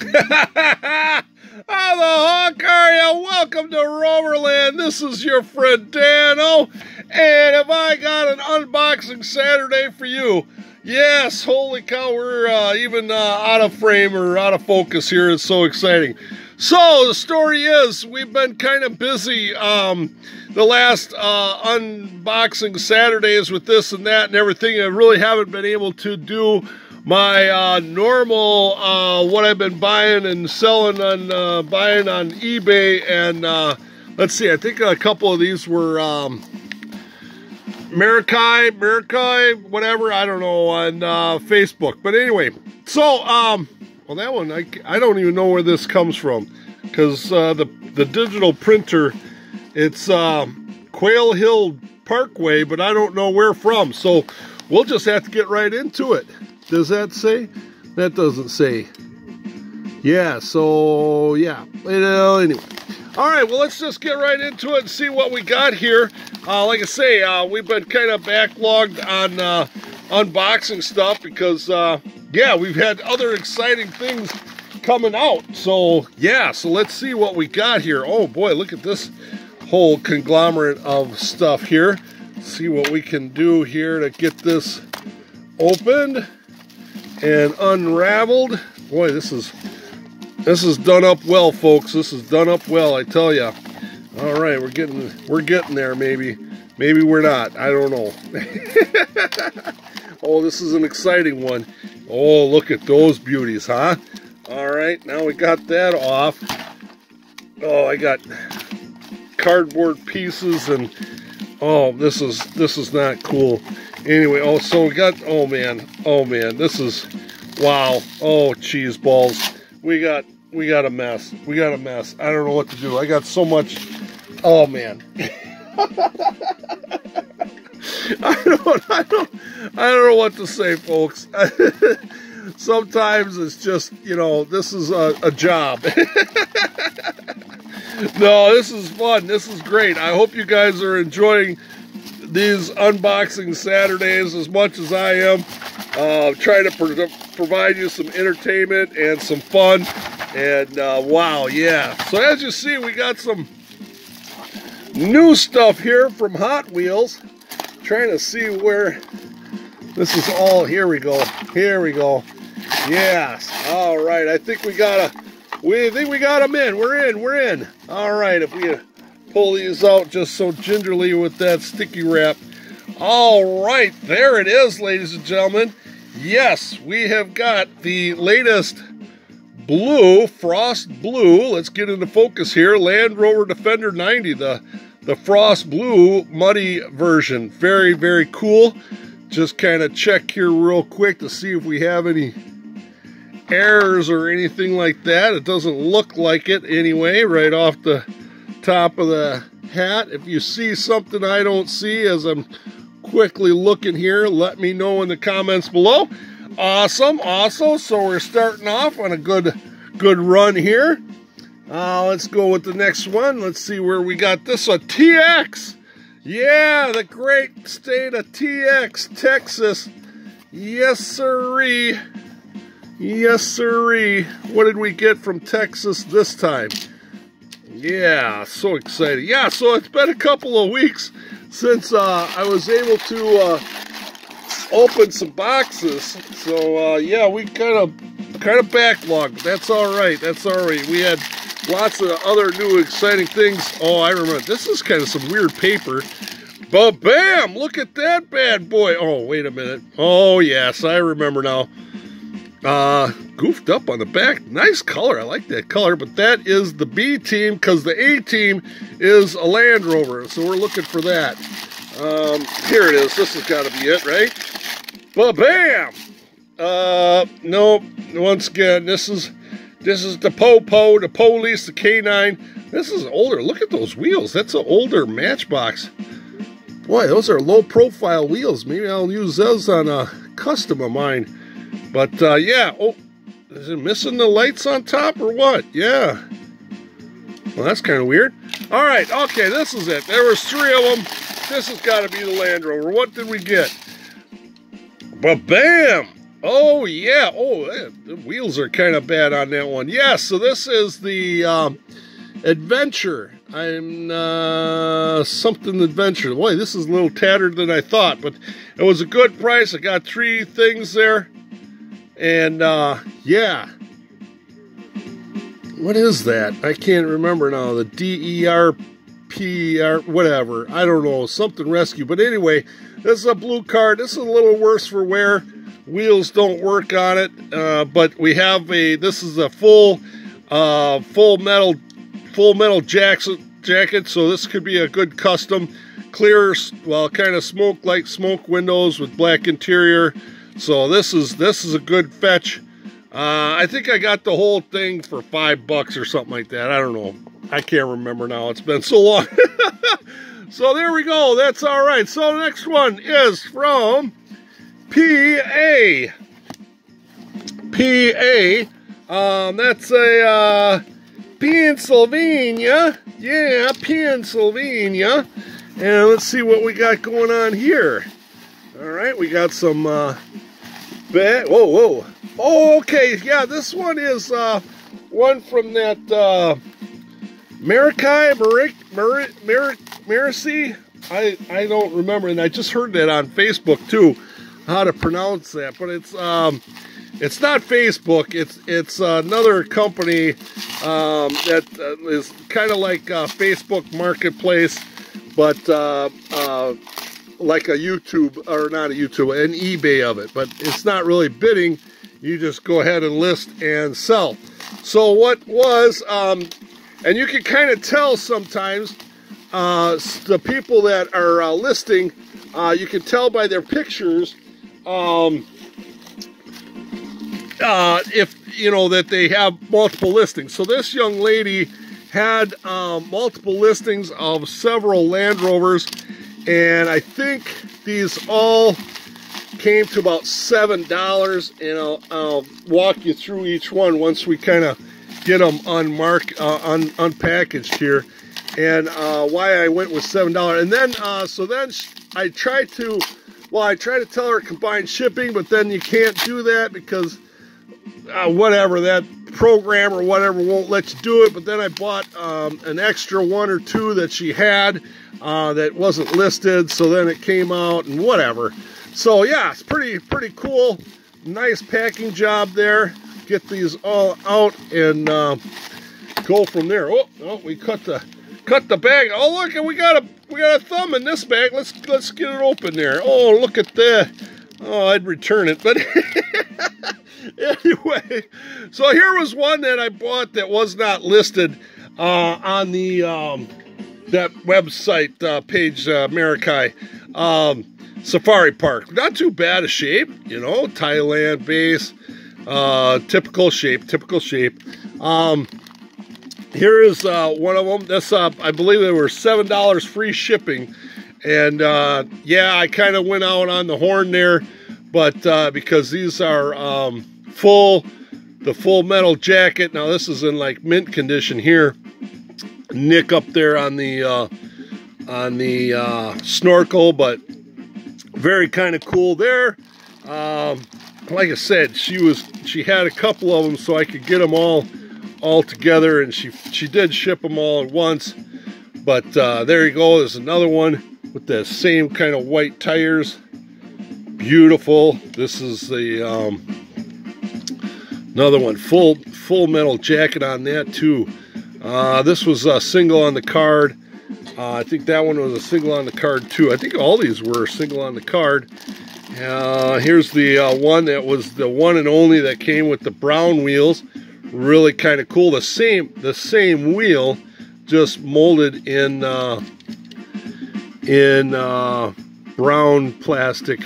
How the hawk are you? Welcome to Rover Land. This is your friend Dano. And have I got an unboxing Saturday for you? Yes, holy cow, we're uh, even uh, out of frame or out of focus here. It's so exciting. So the story is we've been kind of busy um, the last uh, unboxing Saturdays with this and that and everything. I really haven't been able to do my uh, normal uh, what I've been buying and selling on uh, buying on eBay and uh, let's see I think a couple of these were um, Marikai, Marikai, whatever I don't know on uh, Facebook. But anyway so um, well that one I, I don't even know where this comes from because uh, the the digital printer it's Quail Hill Parkway but I don't know where from. So we'll just have to get right into it does that say? That doesn't say. Yeah, so yeah. Well, anyway. All right, well, let's just get right into it and see what we got here. Uh, like I say, uh, we've been kind of backlogged on uh, unboxing stuff because, uh, yeah, we've had other exciting things coming out. So, yeah, so let's see what we got here. Oh, boy, look at this whole conglomerate of stuff here. See what we can do here to get this opened and unraveled. Boy, this is this is done up well, folks. This is done up well, I tell you. All right, we're getting we're getting there. Maybe maybe we're not. I don't know. oh, this is an exciting one. Oh, look at those beauties, huh? All right, now we got that off. Oh, I got cardboard pieces and oh, this is this is not cool. Anyway, oh, so we got, oh man, oh man, this is, wow. Oh, cheese balls. We got, we got a mess. We got a mess. I don't know what to do. I got so much, oh man. I don't, I don't, I don't know what to say, folks. Sometimes it's just, you know, this is a, a job. no, this is fun. This is great. I hope you guys are enjoying these unboxing Saturdays as much as I am. Uh, trying to pro provide you some entertainment and some fun. And uh, wow, yeah. So as you see, we got some new stuff here from Hot Wheels. Trying to see where this is all. Here we go. Here we go. Yes. All right. I think we got a. We think we got them in. We're in. We're in. All right. If we pull these out just so gingerly with that sticky wrap. All right, there it is, ladies and gentlemen. Yes, we have got the latest blue, frost blue. Let's get into focus here. Land Rover Defender 90, the, the frost blue muddy version. Very, very cool. Just kind of check here real quick to see if we have any errors or anything like that. It doesn't look like it anyway, right off the top of the hat. If you see something I don't see as I'm quickly looking here, let me know in the comments below. Awesome, awesome. So we're starting off on a good, good run here. Uh, let's go with the next one. Let's see where we got this one. TX. Yeah, the great state of TX, Texas. Yes, sirree. Yes, sirree. What did we get from Texas this time? Yeah, so excited. Yeah, so it's been a couple of weeks since uh, I was able to uh, open some boxes. So uh, yeah, we kind of kind of backlogged, that's all right. That's all right. We had lots of other new exciting things. Oh, I remember. This is kind of some weird paper. But bam! Look at that bad boy. Oh, wait a minute. Oh, yes, I remember now. Uh, goofed up on the back. Nice color. I like that color. But that is the B team because the A team is a Land Rover. So we're looking for that. Um, here it is. This has got to be it, right? But bam! Uh, no. Once again, this is this is the Popo, the Police, the K9. This is older. Look at those wheels. That's an older Matchbox. Boy, those are low profile wheels. Maybe I'll use those on a custom of mine. But uh, yeah, oh, is it missing the lights on top or what? Yeah. Well, that's kind of weird. All right, okay, this is it. There was three of them. This has got to be the Land Rover. What did we get? But bam! Oh, yeah. Oh, eh, the wheels are kind of bad on that one. Yeah, so this is the um, Adventure. I'm uh, something Adventure. Boy, this is a little tattered than I thought, but it was a good price. I got three things there. And uh, yeah. What is that? I can't remember now. The DERP or whatever. I don't know. Something rescue. But anyway, this is a blue card. This is a little worse for wear. Wheels don't work on it. Uh, but we have a, this is a full, uh, full metal, full metal jacket, jacket. So this could be a good custom. Clear, well, kind of smoke like smoke windows with black interior. So this is this is a good fetch. Uh, I think I got the whole thing for five bucks or something like that. I don't know. I can't remember now. It's been so long. so there we go. That's all right. So the next one is from PA. PA. Um, that's a uh, Pennsylvania. Yeah, Pennsylvania. And let's see what we got going on here. All right, we got some uh, bag. Whoa, whoa. Oh, okay. Yeah, this one is uh, one from that uh, Marikai, Maric, Maric, Maric, Marici. I I don't remember, and I just heard that on Facebook too, how to pronounce that. But it's um, it's not Facebook. It's it's another company um, that uh, is kind of like uh, Facebook Marketplace, but uh, uh, like a YouTube or not a YouTube, an eBay of it. But it's not really bidding. You just go ahead and list and sell. So what was, um, and you can kind of tell sometimes uh, the people that are uh, listing, uh, you can tell by their pictures um, uh, if, you know, that they have multiple listings. So this young lady had um, multiple listings of several Land Rovers, and I think these all came to about seven dollars, and I'll, I'll, walk you through each one once we kind of get them unmarked, uh, un, unpackaged here, and uh, why I went with seven dollars. And then, uh, so then I tried to, well, I tried to tell her combined shipping, but then you can't do that because uh, whatever that program or whatever won't let you do it. But then I bought um, an extra one or two that she had uh, that wasn't listed, so then it came out and whatever. So yeah, it's pretty pretty cool. Nice packing job there. Get these all out and uh, go from there. Oh, oh, we cut the cut the bag. Oh look, and we got a we got a thumb in this bag. Let's let's get it open there. Oh look at that. Oh, I'd return it, but anyway. So here was one that I bought that was not listed uh, on the um, that website uh, page, uh, Marikai. Um, Safari Park. Not too bad a shape, you know, Thailand base, uh, typical shape, typical shape. Um, here is uh, one of them. This, uh, I believe they were $7 free shipping. And uh, yeah, I kind of went out on the horn there, but uh, because these are um, full, the full metal jacket. Now this is in like mint condition here. Nick up there on the uh, on the uh, snorkel, but very kind of cool there. Um, like I said, she was she had a couple of them so I could get them all all together, and she she did ship them all at once. But uh, there you go. There's another one with the same kind of white tires. Beautiful. This is the um, another one. Full full metal jacket on that too. Uh, this was a single on the card. Uh, I think that one was a single on the card too. I think all these were single on the card. Uh, here's the uh, one that was the one and only that came with the brown wheels. Really kind of cool. The same the same wheel, just molded in uh, in uh, brown plastic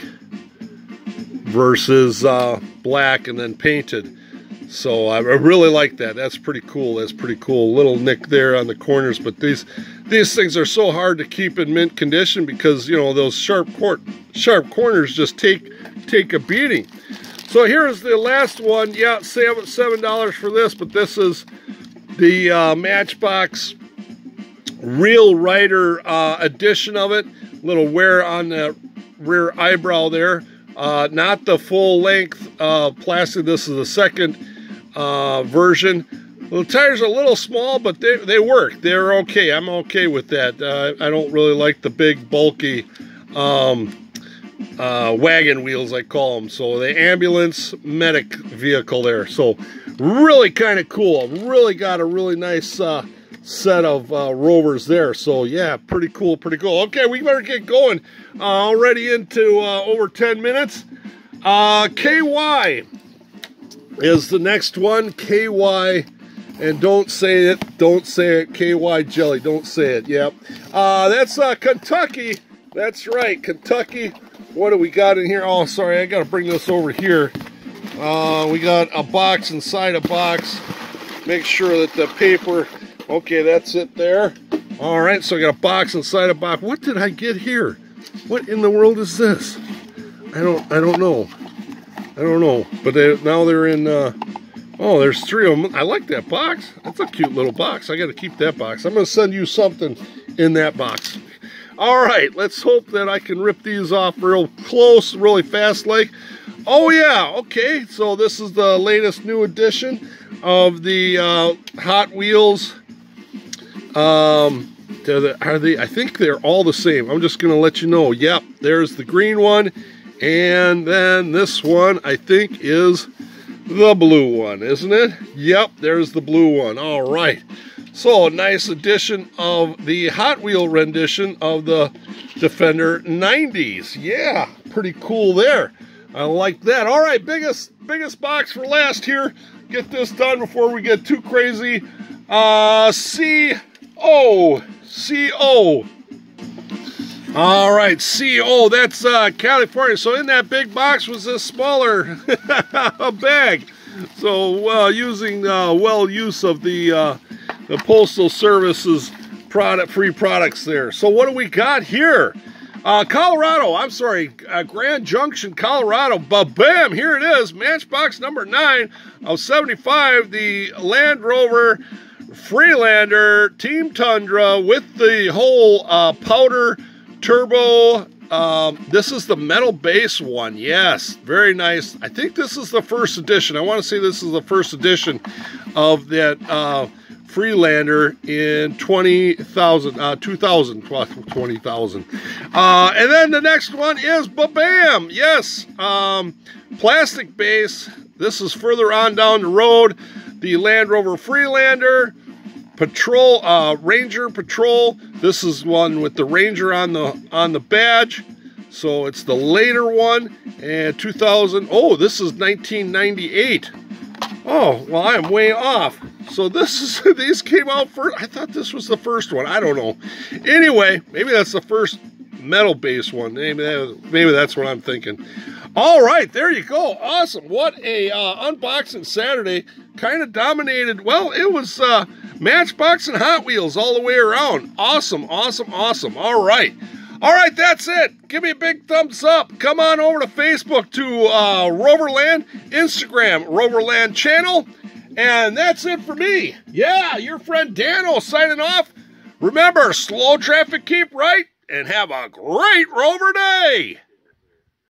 versus uh, black and then painted. So I really like that. That's pretty cool. That's pretty cool. Little nick there on the corners, but these these things are so hard to keep in mint condition because you know those sharp cor sharp corners just take take a beating. So here's the last one. Yeah, seven seven dollars for this, but this is the uh, Matchbox Real Rider uh, edition of it. Little wear on the rear eyebrow there. Uh, not the full length uh, plastic. This is the second uh, version. The tires are a little small, but they, they work. They're okay. I'm okay with that. Uh, I don't really like the big, bulky um, uh, wagon wheels, I call them. So the ambulance medic vehicle there. So really kind of cool. Really got a really nice uh, set of uh, rovers there. So yeah, pretty cool, pretty cool. Okay, we better get going. Uh, already into uh, over 10 minutes. Uh, KY is the next one. KY, and don't say it, don't say it. KY jelly, don't say it. Yep. Uh, that's uh, Kentucky. That's right, Kentucky. What do we got in here? Oh, sorry, I got to bring this over here. We got a box inside a box. Make sure that the paper, okay, that's it there. All right, so I got a box inside a box. What did I get here? What in the world is this? I don't, I don't know. I don't know, but they, now they're in, uh, oh, there's three of them. I like that box. That's a cute little box. I got to keep that box. I'm going to send you something in that box. All right, let's hope that I can rip these off real close, really fast like. Oh yeah, okay, so this is the latest new edition of the uh, Hot Wheels. Um, are they, I think they're all the same. I'm just gonna let you know. Yep, there's the green one, and then this one I think is the blue one, isn't it? Yep, there's the blue one. All right. So, a nice edition of the Hot Wheel rendition of the Defender 90s. Yeah, pretty cool there. I like that. All right, biggest biggest box for last here. Get this done before we get too crazy. Uh, C O C O. All right, C O. That's uh, California. So in that big box was a smaller bag. So uh, using uh, well use of the uh, the postal services product free products there. So what do we got here? Uh, Colorado, I'm sorry, uh, Grand Junction, Colorado. But bam, here it is, Matchbox number nine of 75, the Land Rover Freelander Team Tundra with the whole uh, powder turbo. Um, this is the metal base one. Yes, very nice. I think this is the first edition. I want to say this is the first edition of that uh, Freelander in 20,000, uh, 2000, 20,000. Uh, and then the next one is Babam. Yes, um, plastic base. This is further on down the road. The Land Rover Freelander. Patrol, uh, Ranger Patrol. This is one with the Ranger on the on the badge. So it's the later one. And 2000, oh, this is 1998. Oh, well, I am way off. So this is these came out first. I thought this was the first one. I don't know. Anyway, maybe that's the first metal base one. Maybe that, maybe that's what I'm thinking. All right, there you go. Awesome. What a uh, unboxing Saturday. Kind of dominated. Well, it was uh, Matchbox and Hot Wheels all the way around. Awesome, awesome, awesome. All right. All right, that's it. Give me a big thumbs up. Come on over to Facebook to uh, Rover Land, Instagram, Roverland channel. And that's it for me. Yeah, your friend Dano signing off. Remember, slow traffic, keep right, and have a great Rover day.